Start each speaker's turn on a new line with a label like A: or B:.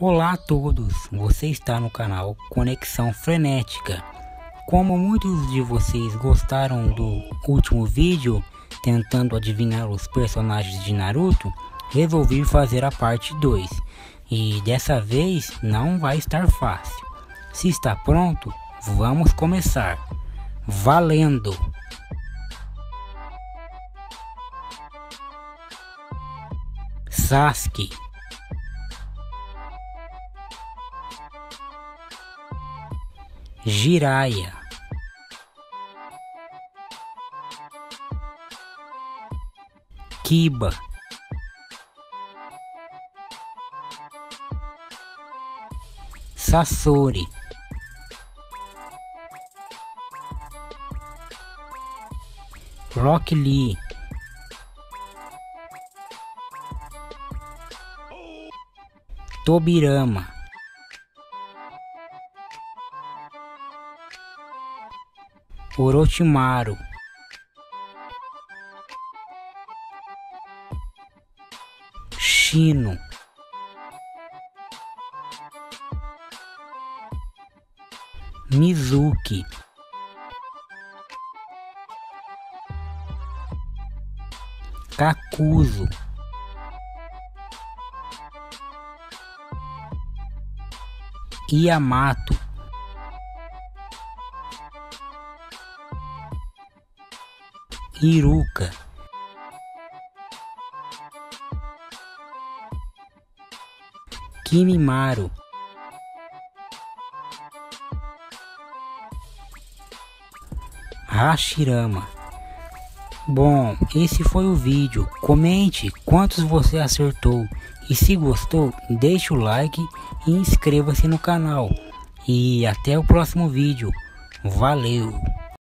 A: Olá a todos, você está no canal Conexão Frenética. Como muitos de vocês gostaram do último vídeo tentando adivinhar os personagens de Naruto, resolvi fazer a parte 2. E dessa vez não vai estar fácil. Se está pronto, vamos começar. Valendo! Sasuke Jiraya. Kiba. Sasori Rock Lee. Tobirama Orochimaru Shino. Mizuki. Kakuzo Yamato Iruka Kimimaru Hashirama Bom, esse foi o vídeo. Comente quantos você acertou. E se gostou, deixe o like e inscreva-se no canal. E até o próximo vídeo. Valeu!